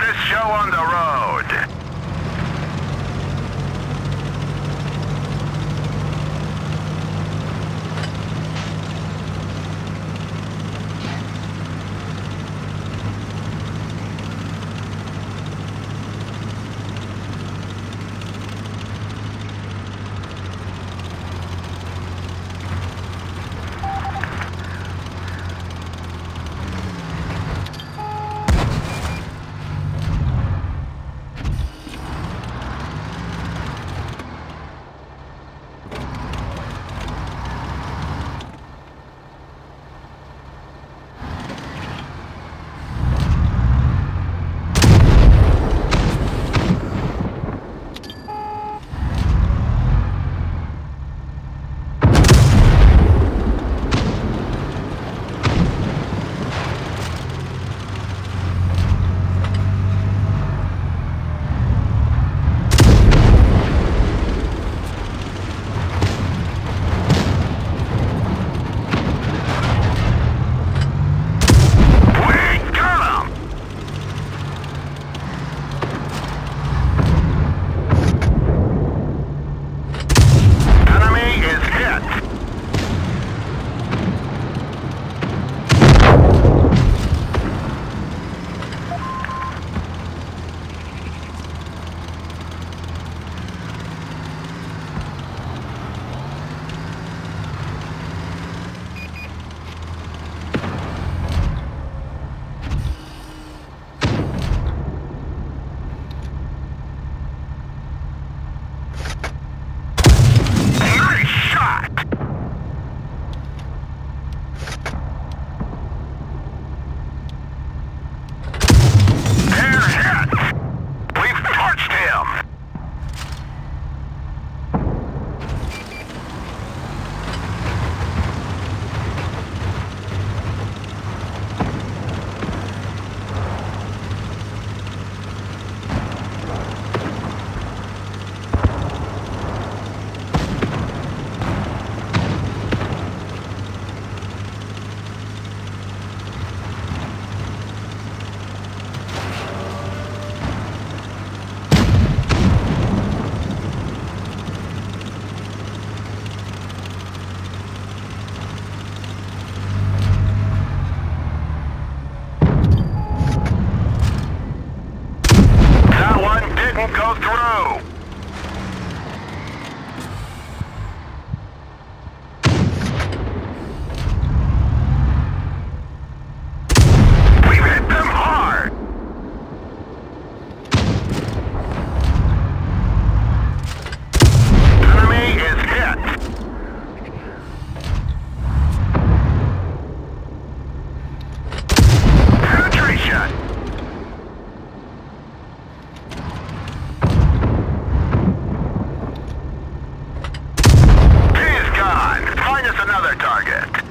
this show on the road. another target.